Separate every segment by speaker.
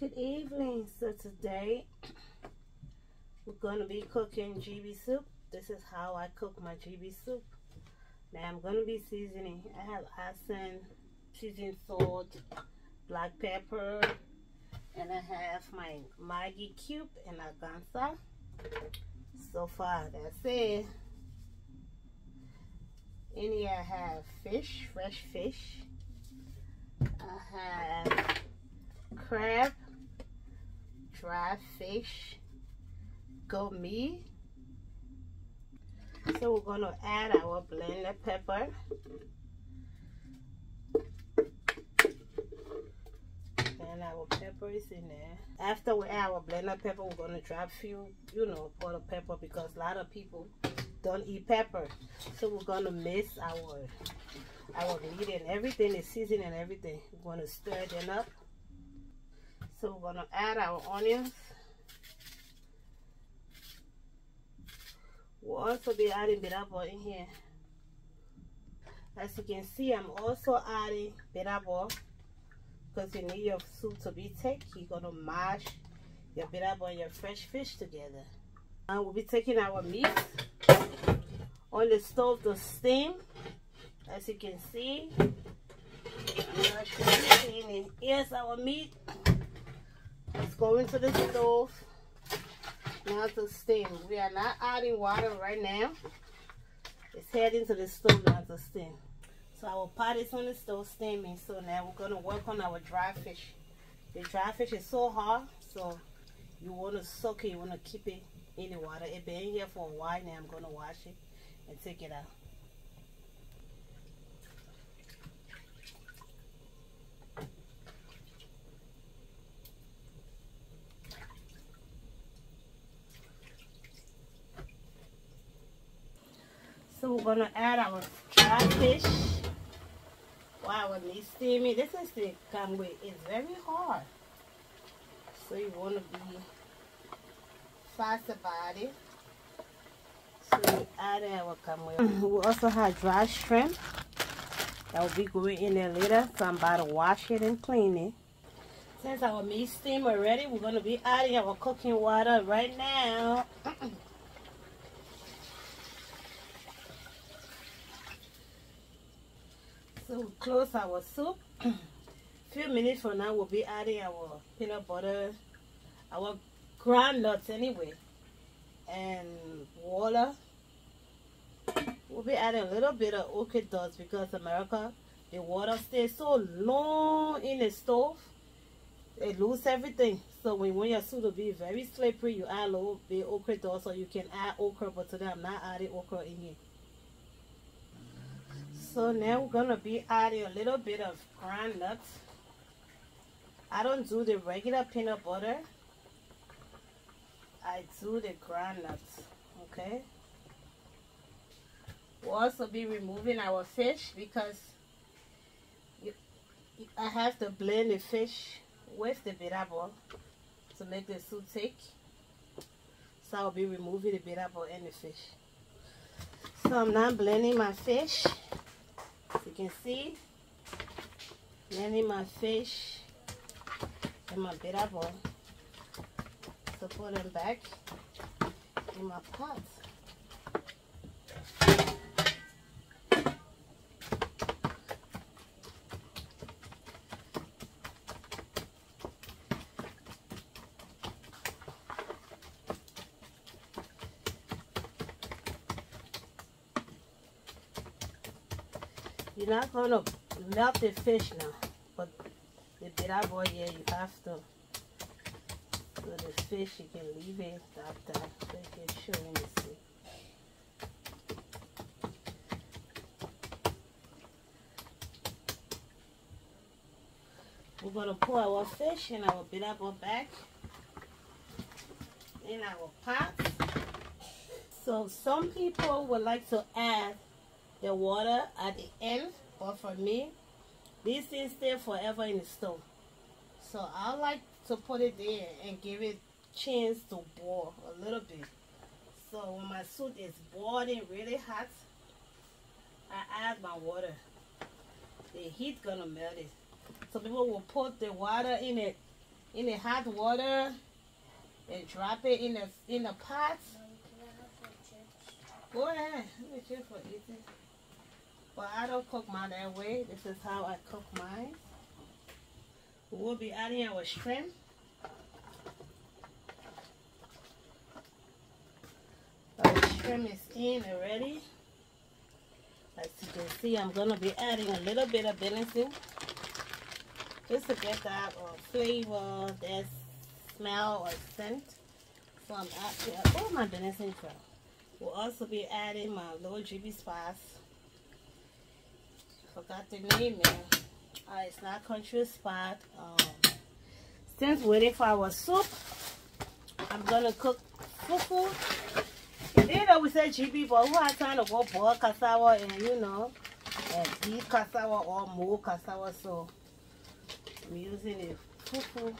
Speaker 1: Good evening. So today we're going to be cooking GB soup. This is how I cook my GB soup. Now I'm going to be seasoning. I have asin, seasoned salt, black pepper, and I have my Maggi cube and Agansa. So far, that's it. In here I have fish, fresh fish. I have crab, dry fish, meat. So we're going to add our blended pepper. And our pepper is in there. After we add our blended pepper, we're going to drop few, you know, bottle pepper because a lot of people don't eat pepper. So we're going to mix our our meat and everything, the seasoning and everything. We're going to stir them up. So we're to add our onions. We'll also be adding ball in here. As you can see, I'm also adding ball because you need your soup to be thick. You're to mash your bitter and your fresh fish together. And we'll be taking our meat on the stove to steam. As you can see, here's our meat. Going to the stove now to steam. We are not adding water right now. It's heading to the stove now to steam. So our pot is on the stove steaming. So now we're going to work on our dry fish. The dry fish is so hard, so you want to soak it. You want to keep it in the water. It's been here for a while now. I'm going to wash it and take it out. So we're gonna add our dry fish. Wow, when they steamy, this is the kamwe. It's very hard. So you wanna be fast about it. So we add our kamwe. We also have dry shrimp. That will be going in there later. So I'm about to wash it and clean it. Since our meat steam already, we're gonna be adding our cooking water right now. So we close our soup. few minutes from now, we'll be adding our peanut butter, our ground nuts anyway, and water. We'll be adding a little bit of okra dust because America, the water stays so long in the stove, it lose everything. So when you want your soup to be very slippery, you add a little bit okra dust, or you can add okra, but today I'm not adding okra in here. So now we're gonna be adding a little bit of ground nuts. I don't do the regular peanut butter. I do the ground nuts. Okay. We'll also be removing our fish because I have to blend the fish with the bitter to make the soup thick. So I'll be removing the bitter and the fish. So I'm now blending my fish can see blending my fish and my bitter ball to put them back in my pot. You're not to melt the fish now, but the bitter ball, yeah, you have to. So the fish, you can leave it after, so you can show you see. We're to pour our fish in our bitter ball bag in our pot. So some people would like to add the water at the end but for me these things stay forever in the stove so I like to put it there and give it chance to boil a little bit so when my soup is boiling really hot I add my water the heat gonna melt it so people will put the water in it in the hot water and drop it in the in the pot. Go ahead. Let me check for eating. But I don't cook mine that way. This is how I cook mine. We'll be adding our shrimp. Our shrimp is in already. As you can see, I'm going to be adding a little bit of venison just to get that uh, flavor, that smell or scent. So I'm actually, oh my venison fell. We'll also be adding my little GB spice. Forgot the name man. Uh, it's not country spot. Um, since waiting for our soup, I'm gonna cook fufu. You know we said GB, but who has time to go boil cassava and you know, and eat cassava or more cassava? So I'm using a fufu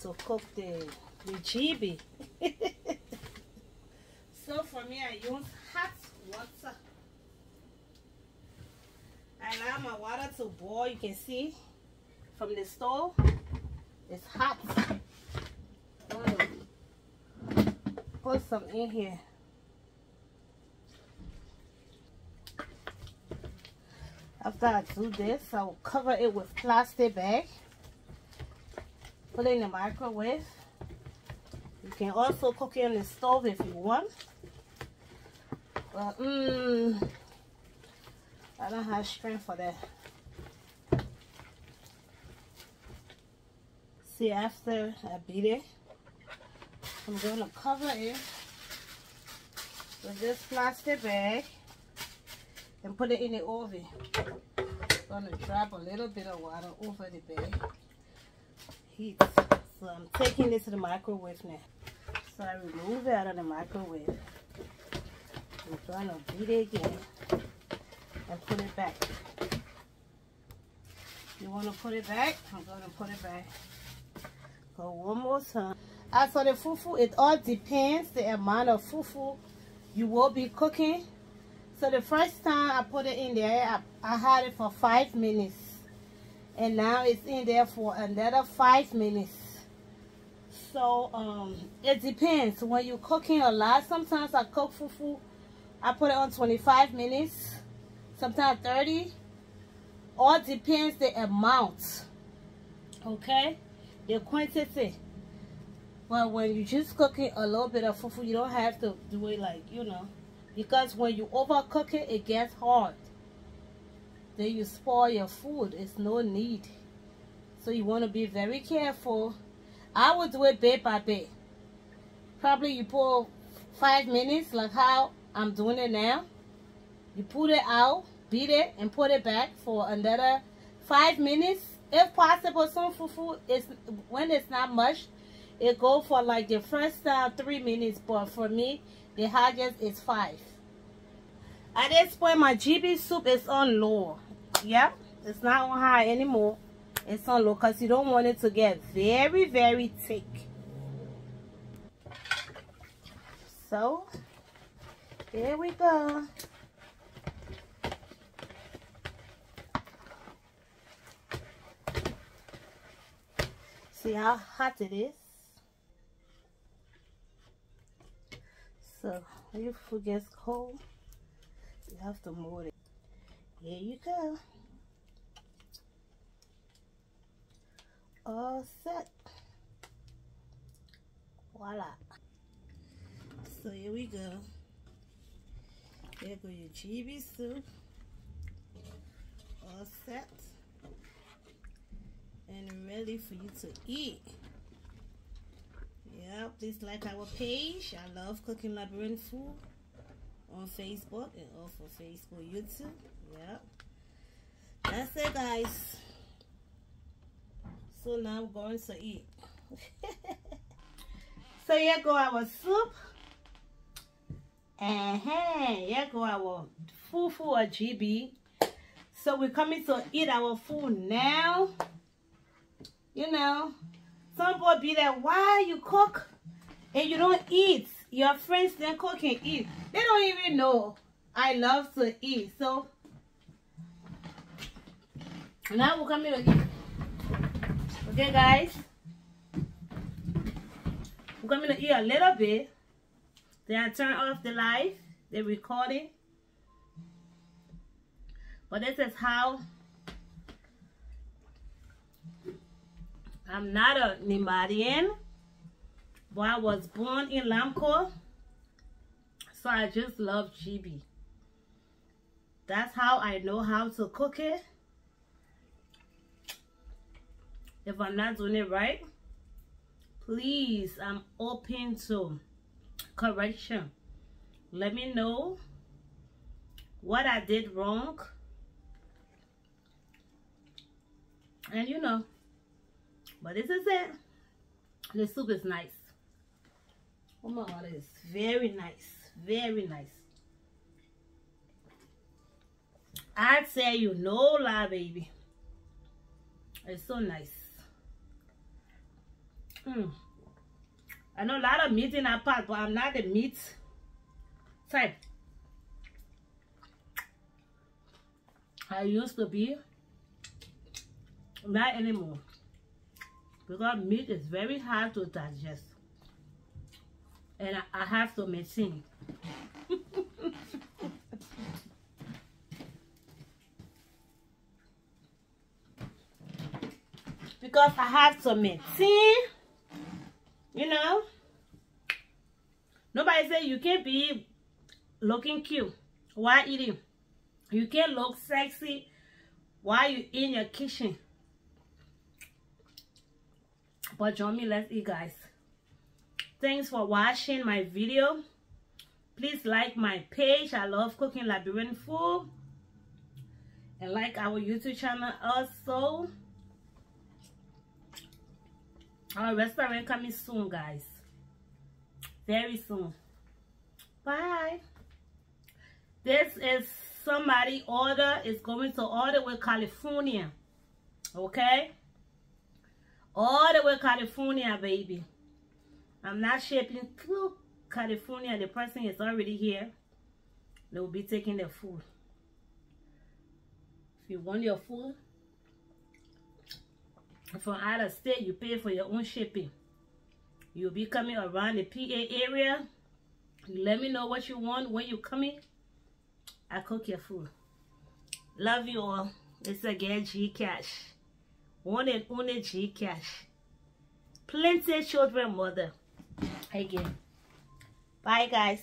Speaker 1: to cook the the GB. so for me, I use hot water. Allow my water to boil. You can see from the stove, it's hot. Mm. Put some in here. After I do this, I will cover it with plastic bag. Put it in the microwave. You can also cook it on the stove if you want. But, mmm, I don't have strength for that. See, after I beat it, I'm going to cover it with this plastic bag and put it in the oven. I'm going to drop a little bit of water over the bag. Heat. So I'm taking this to the microwave now. So I remove it out of the microwave. I'm going to beat it again and put it back. You want to put it back? I'm going to put it back. Go one more time. As for the fufu, it all depends the amount of fufu you will be cooking. So the first time I put it in there, I, I had it for five minutes. And now it's in there for another five minutes. So um, it depends. When you're cooking a lot, sometimes I cook fufu, I put it on 25 minutes sometimes 30 all depends the amount okay? The quantity. But when you just cooking a little bit of fufu you don't have to do it like you know because when you overcook it it gets hard. Then you spoil your food it's no need. So you want to be very careful. I would do it bit by bit. Probably you put five minutes like how i'm doing it now you put it out, beat it, and put it back for another five minutes. If possible, some fufu is when it's not much, it go for like the first uh, three minutes. But for me, the highest is five. At this point, my GB soup is on low. Yeah, it's not on high anymore. It's on low because you don't want it to get very, very thick. So, here we go. See how hot it is? So when your food gets cold, you have to move it. Here you go. All set. Voila. So here we go. Here go your GB soup. All set and ready for you to eat. Yep, please like our page. I love cooking Liberian food on Facebook and also Facebook, YouTube. Yep. That's it, guys. So now we're going to eat. so here go our soup. And hey, here go our fufu or GB. So we're coming to eat our food now. You know, some boy be like, why you cook and you don't eat? Your friends then cook and eat. They don't even know I love to eat. So now we're coming to eat. Okay, guys. We're coming to eat a little bit. Then I turn off the live, the recording. But this is how I'm not a Nimbadian, but I was born in Lamco. So I just love GB. That's how I know how to cook it. If I'm not doing it right, please, I'm open to correction. Let me know what I did wrong. And you know, but this is it. The soup is nice. Oh my god, it's very nice. Very nice. I tell you, no lie, baby. It's so nice. Mm. I know a lot of meat in that pot, but I'm not the meat type. I used to be. Not anymore. Because meat is very hard to digest. And I, I have to maintain. because I have to maintain, you know. Nobody say you can't be looking cute while eating. You can't look sexy while you're in your kitchen. But join me, let's eat, guys. Thanks for watching my video. Please like my page. I love cooking Liberian food. And like our YouTube channel also. Our restaurant coming soon, guys. Very soon. Bye. This is somebody order is going to order with California. Okay? Order way California, baby. I'm not shipping to California. The person is already here. They will be taking their food. If you want your food, from out of state, you pay for your own shipping. You'll be coming around the PA area. Let me know what you want when you coming. I cook your food. Love you all. It's again G Cash. One and only G Cash. Plenty children mother. Again. Bye guys.